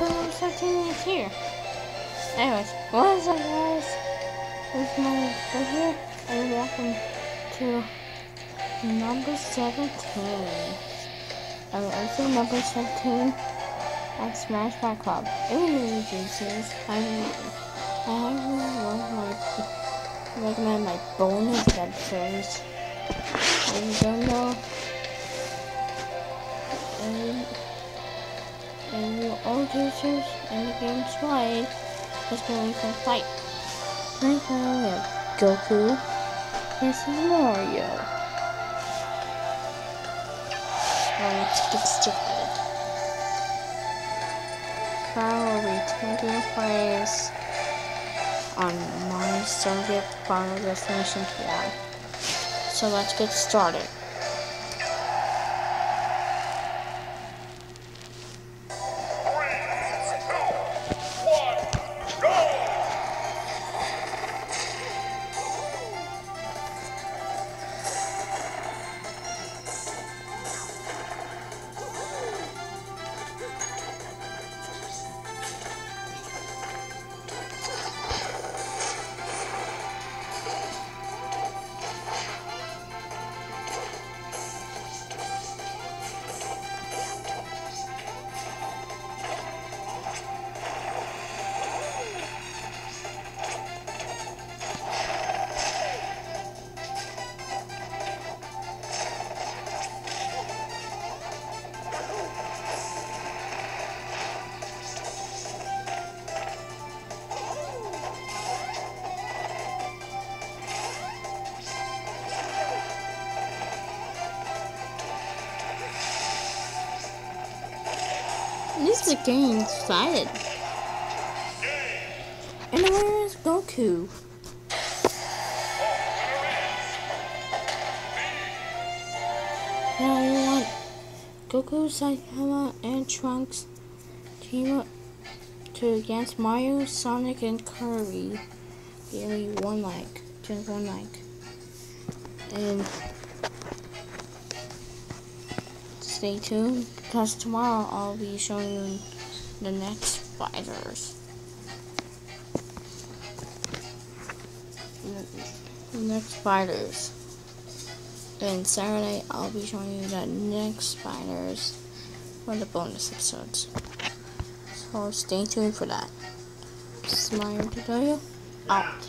number 17 is here. Anyways, what is up guys? It's my go here and welcome to number 17. I mean, episode number 17 at Smash My Club. Anyway, Jesus, I I really recommend my bonus episodes. If you don't know, and you all teachers and the game's wide is going to fight. Right now we have Goku versus Mario. Let's get started. Trial will be taking place on my Soviet Final Destination 1. So let's get started. This is getting excited. And where is Goku? Now you want Goku, Saitama, and Trunks team up to against Mario, Sonic, and Kirby. Give me one like, just one like. And stay tuned because tomorrow I'll be showing you the next fighters. The next fighters. Then Saturday I'll be showing you the next fighters for the bonus episodes. So stay tuned for that. Mario Tutorial out.